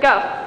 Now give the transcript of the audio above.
Go.